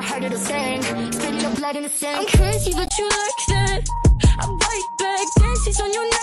down, harder to sing. Spitting up blood in the sink. I'm crazy, but you like that. I bite back, dances on your neck.